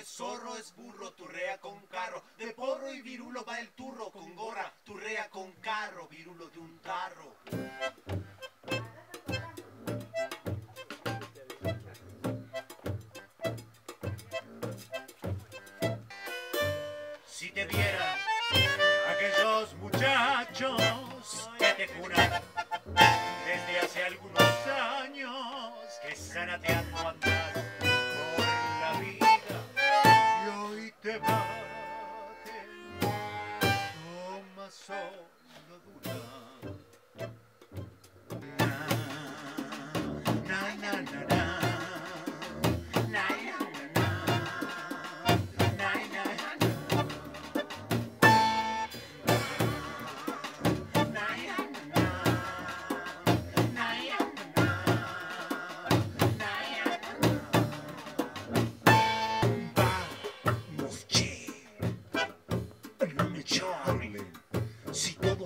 es zorro, es burro, turrea con carro, de porro y virulo va el turro con gorra, turrea con carro, virulo de un tarro. show.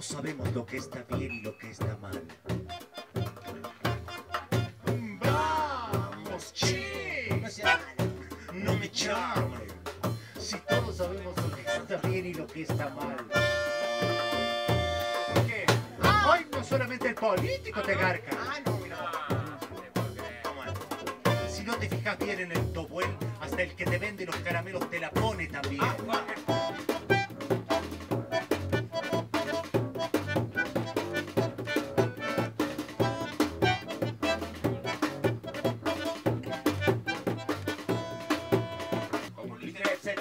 Todos sabemos lo que está bien y lo que está mal. Vamos, che. No me charlen. Si todos sabemos lo que está bien y lo que está mal. ¿Qué? Hoy no solamente el político te garca. Ah, no, no. Si no te fijas bien en el tobuel, hasta el que te vende los caramelos te la pone también. Como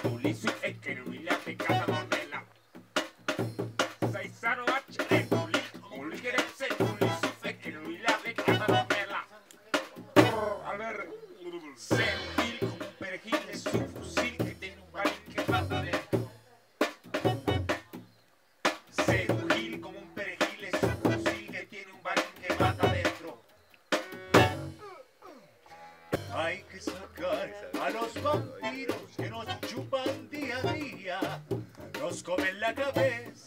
努力，所以。Que sacar a los vampiros que nos chupan día a día, nos comen la cabeza